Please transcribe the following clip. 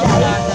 Come on.